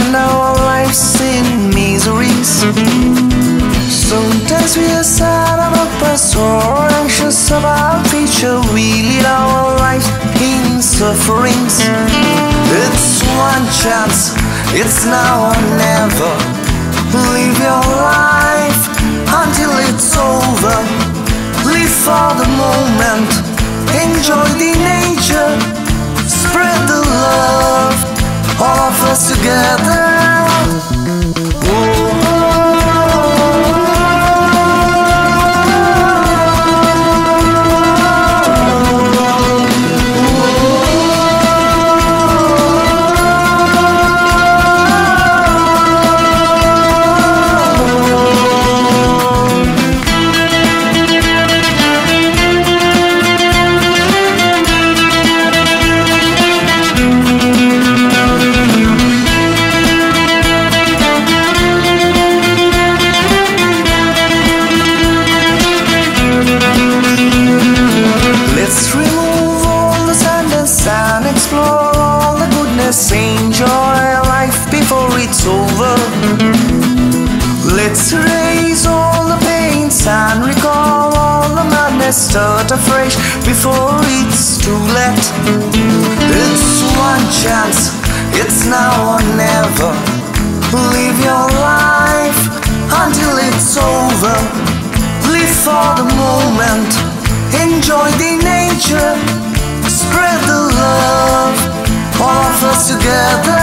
lives in miseries. Sometimes we are sad about past or anxious about future. We lead our life in sufferings. It's one chance, it's now or never. Live your life until it's over. Live for the together. Goodness. Enjoy life before it's over. Let's erase all the pains and recall all the madness. Start afresh before it's too late. It's one chance, it's now or never. Live your life until it's over. Live for the moment, enjoy the nature, together.